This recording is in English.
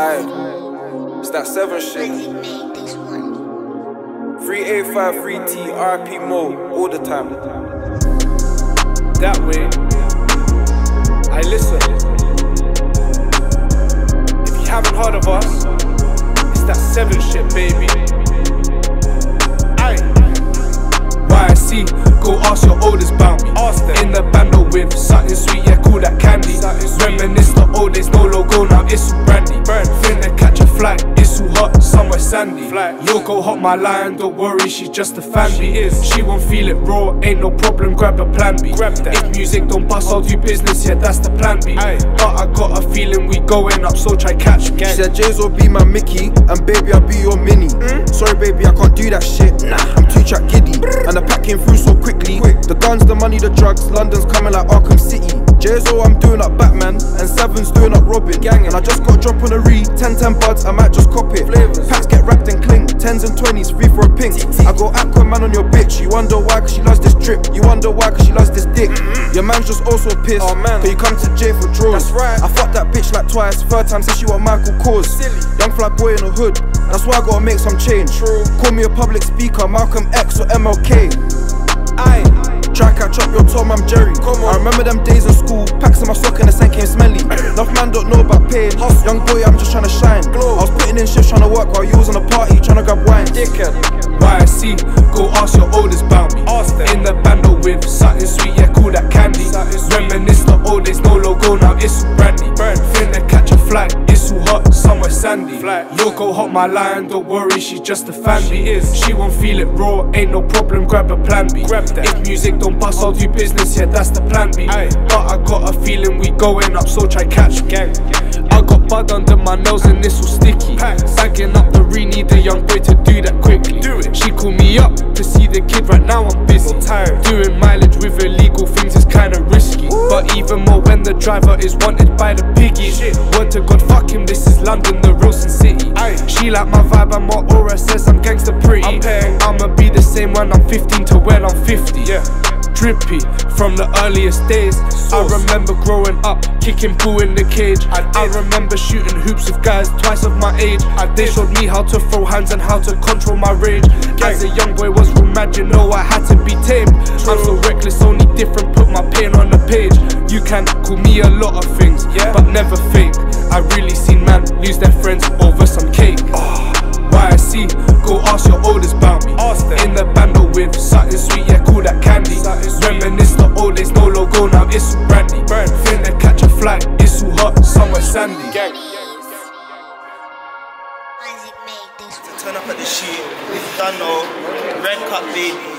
Aye, it's that seven shit. Isaac made this one. 3853T RP mode all the time. That way, I listen. If you haven't heard of us, it's that seven shit, baby. Aye. YC, go ask your oldest about me. Ask them. In the bando with something sweet, yeah, call that candy. Something sweet. Reminisce the old days, no logo, now it's all brandy. Brandy. Finna catch a flight, it's too hot, somewhere sandy. Flight. You'll go hot, my lion, don't worry, she's just a fan She is. She won't feel it raw, ain't no problem, grab a plan B. Grab that. If music don't bust, I'll do business, yeah, that's the plan B. Aye. But I got a feeling we going up, so try catch me. She said Jay's will be my Mickey, and baby I'll be your Minnie. Hmm? Sorry baby, I can't do that shit. Nah, I'm too track giddy, and the pack came through so quickly. The guns, the money, the drugs, London's coming like Arkham City. Jay's I'm doing up Batman, and doing up Robin. Gang, and I just got drop on a re, 10 10 buds, I might just cop it. Packs get wrapped and cling, 10s and 20s, free for a pink. I go Aquaman on your bitch, you wonder why, cause she loves this drip. You wonder why, cause she loves this dick. Mm-hmm. Your man's just also pissed, Oh, man. but you come to jail for draws. That's right. I fucked that bitch like twice, third time since she was Michael Kors. Silly. Young fly boy in the hood, that's why I gotta make some change. True. Call me a public speaker, Malcolm X or MLK. Aye. Try catch up your Tom, I'm Jerry. Come on. I remember them days in school, packs in my sock and the scent came smelly. Enough man don't know about paying. Young boy, I'm just trying to shine. Glow. I was putting in shifts trying to work while you was on a party trying to grab wine. Dickhead. YC, go ask your oldest about me. Ask them. In the bando with something sweet, yeah, call that candy. Flight. You'll go hot, my lion, don't worry, she's just a fan She is. She won't feel it raw, ain't no problem, grab a plan B. Grab that. If music don't bust, I'll do business, yeah, that's the plan B. Aye. But I got a feeling we going up, so try catch. Gang. I got bud under my nails and this all sticky. Packs. Bagging up the re, need a young boy to do that quickly. Do it. She called me up to see the kid, right now I'm busy. Tired. Doing mileage But even more when the driver is wanted by the piggy. Shit. Word to God, fuck him, this is London, the Wilson City. Aye. She like my vibe and my aura says I'm gangster pretty. I'm paying. I'ma be the same when I'm 15 to when I'm 50. Yeah. Drippy from the earliest days. I remember growing up, kicking boo in the cage. I did. remember shooting hoops with guys twice of my age. they did. showed me how to throw hands and how to control my rage. As a young boy was real mad, you know I had to be tamed. I'm so reckless, only different, put my pain on the page. You can call me a lot of things, Yeah. but never fake. I really seen man lose their friends over some cake. Oh. YC, go ask your oldest about me. Ask them. In the bando with something sweet, yeah, call that candy. Reminisce the old days, no logo, now it's all brandy. Brandy. Finna catch a flight, it's too hot, somewhere sandy. Gang. Isaac made this one. Turn up at the shoot, it's done though. Red cup baby.